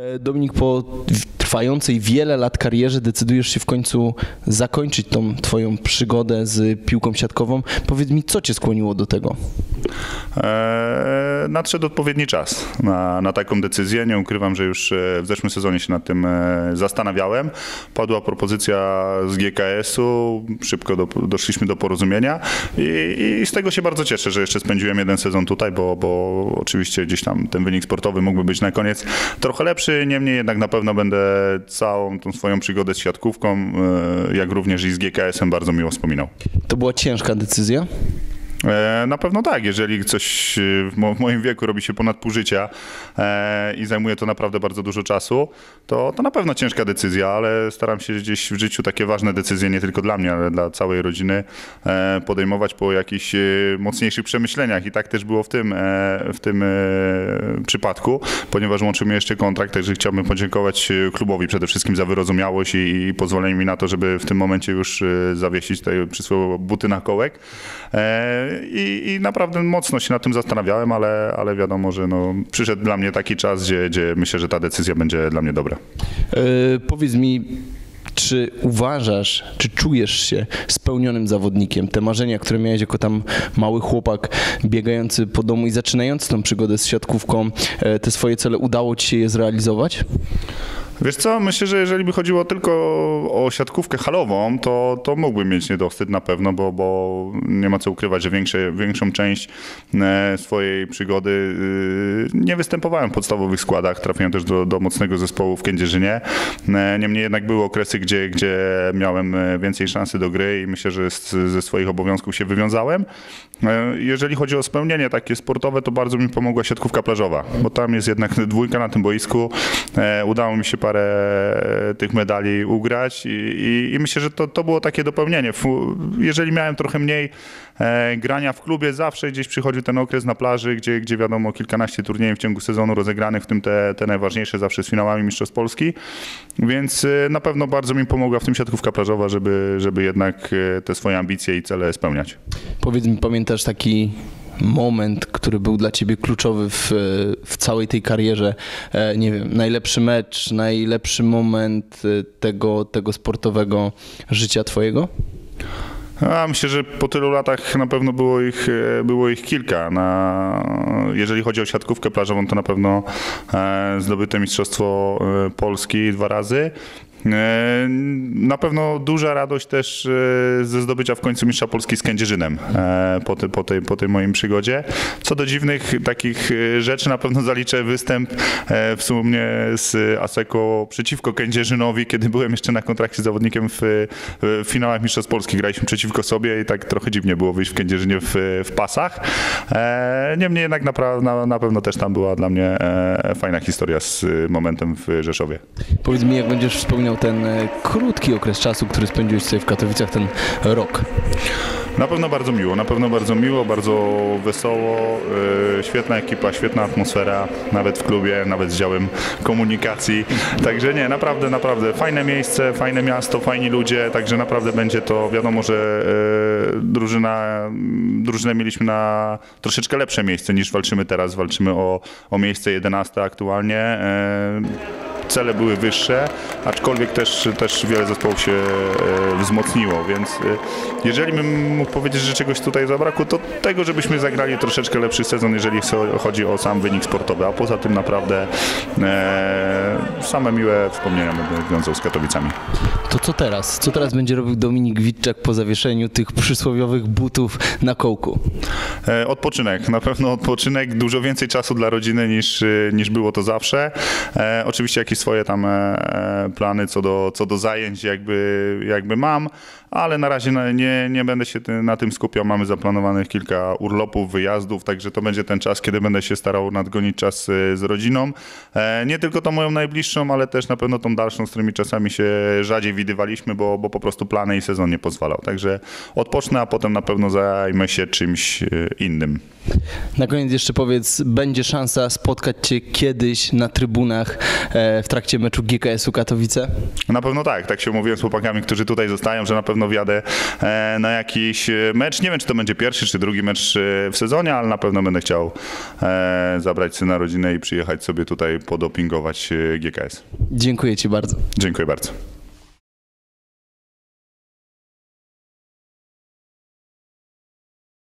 E, Dominik, po trwającej wiele lat karierze decydujesz się w końcu zakończyć tą twoją przygodę z piłką siatkową. Powiedz mi, co cię skłoniło do tego? Eee, nadszedł odpowiedni czas na, na taką decyzję. Nie ukrywam, że już e, w zeszłym sezonie się nad tym e, zastanawiałem. Padła propozycja z GKS-u, szybko do, doszliśmy do porozumienia i, i z tego się bardzo cieszę, że jeszcze spędziłem jeden sezon tutaj, bo, bo oczywiście gdzieś tam ten wynik sportowy mógłby być na koniec trochę lepszy, niemniej jednak na pewno będę całą tą swoją przygodę z siatkówką, e, jak również i z GKS-em bardzo miło wspominał. To była ciężka decyzja? E, na pewno tak, jeżeli coś w moim wieku robi się ponad pół życia e, i zajmuje to naprawdę bardzo dużo czasu, to, to na pewno ciężka decyzja, ale staram się gdzieś w życiu takie ważne decyzje, nie tylko dla mnie, ale dla całej rodziny, e, podejmować po jakichś mocniejszych przemyśleniach. I tak też było w tym, w tym przypadku, ponieważ łączył mnie jeszcze kontrakt, także chciałbym podziękować klubowi przede wszystkim za wyrozumiałość i, i pozwolenie mi na to, żeby w tym momencie już zawiesić te przysłowiowe buty na kołek i, i, naprawdę mocno się nad tym zastanawiałem, ale, ale wiadomo, że no, przyszedł dla mnie taki czas, gdzie, gdzie myślę, że ta decyzja będzie dla mnie dobra. Yy, powiedz mi, czy uważasz, czy czujesz się spełnionym zawodnikiem? Te marzenia, które miałeś jako tam mały chłopak biegający po domu i zaczynający tą przygodę z siatkówką, e, te swoje cele udało ci się je zrealizować? Wiesz co, myślę, że jeżeli by chodziło tylko o siatkówkę halową, to, to mógłbym mieć niedosyt na pewno, bo, bo nie ma co ukrywać, że większe, większą część e, swojej przygody e, nie występowałem w podstawowych składach. Trafiłem też do, do mocnego zespołu w Kędzierzynie. E, niemniej jednak były okresy, gdzie, gdzie miałem więcej szansy do gry i myślę, że z, ze swoich obowiązków się wywiązałem. Jeżeli chodzi o spełnienie takie sportowe, to bardzo mi pomogła siatkówka plażowa, bo tam jest jednak dwójka na tym boisku. Udało mi się parę parę tych medali ugrać i, i, i myślę, że to, to było takie dopełnienie. Jeżeli miałem trochę mniej e, grania w klubie, zawsze gdzieś przychodził ten okres na plaży, gdzie, gdzie wiadomo kilkanaście turniejów w ciągu sezonu rozegranych, w tym te, te najważniejsze zawsze z finałami Mistrzostw Polski, więc e, na pewno bardzo mi pomogła w tym siatkówka plażowa, żeby, żeby jednak e, te swoje ambicje i cele spełniać. Powiedz mi, pamiętasz taki moment, który był dla ciebie kluczowy w, w całej tej karierze? E, nie wiem, najlepszy mecz, najlepszy moment e, tego, tego sportowego życia twojego? A myślę, że po tylu latach na pewno było ich, e, było ich kilka. Na, jeżeli chodzi o siatkówkę plażową, to na pewno zdobyte Mistrzostwo Polski dwa razy. E, na pewno duża radość też e, ze zdobycia w końcu mistrza Polski z Kędzierzynem e, po, te, po, tej, po tej moim przygodzie. Co do dziwnych takich rzeczy, na pewno zaliczę występ w sumie z Aseko przeciwko Kędzierzynowi, kiedy byłem jeszcze na kontrakcie z zawodnikiem w, w finałach Mistrzostw Polski. Graliśmy przeciwko sobie i tak trochę dziwnie było wyjść w Kędzierzynie w, w pasach. Niemniej jednak na, na, na pewno też tam była dla mnie fajna historia z momentem w Rzeszowie. Powiedz mi, jak będziesz wspominał ten e, krótki okres czasu, który spędziłeś tutaj w Katowicach, ten rok? Na pewno bardzo miło, na pewno bardzo miło, bardzo wesoło, yy, świetna ekipa, świetna atmosfera, nawet w klubie, nawet z działem komunikacji. Także nie, naprawdę, naprawdę fajne miejsce, fajne miasto, fajni ludzie, także naprawdę będzie to, wiadomo, że yy, drużyna, drużynę mieliśmy na troszeczkę lepsze miejsce niż walczymy teraz, walczymy o, o miejsce 11 aktualnie. Yy, cele były wyższe, aczkolwiek też, też wiele zespołów się e, wzmocniło, więc e, jeżeli bym mógł powiedzieć, że czegoś tutaj zabrakło, to tego, żebyśmy zagrali troszeczkę lepszy sezon, jeżeli chodzi o sam wynik sportowy, a poza tym naprawdę e, same miłe wspomnienia będę wiązał z Katowicami. To co teraz? Co teraz będzie robił Dominik Witczak po zawieszeniu tych przysłowiowych butów na kołku? E, odpoczynek, na pewno odpoczynek, dużo więcej czasu dla rodziny niż, niż było to zawsze. E, oczywiście jakieś swoje tam e, plany co do, co do zajęć jakby, jakby mam, ale na razie nie, nie będę się na tym skupiał. Mamy zaplanowanych kilka urlopów, wyjazdów, także to będzie ten czas, kiedy będę się starał nadgonić czas e, z rodziną. E, nie tylko tą moją najbliższą, ale też na pewno tą dalszą, z którymi czasami się rzadziej widywaliśmy, bo, bo po prostu plany i sezon nie pozwalał. Także odpocznę, a potem na pewno zajmę się czymś innym. Na koniec jeszcze powiedz, będzie szansa spotkać Cię kiedyś na trybunach e, w trakcie meczu GKS-u Katowice? Na pewno tak, tak się umówiłem z chłopakami, którzy tutaj zostają, że na pewno wjadę e, na jakiś e, mecz. Nie wiem, czy to będzie pierwszy, czy drugi mecz w sezonie, ale na pewno będę chciał zabrać syna rodzinę i przyjechać sobie tutaj podopingować GKS. Dziękuję Ci bardzo. Dziękuję bardzo.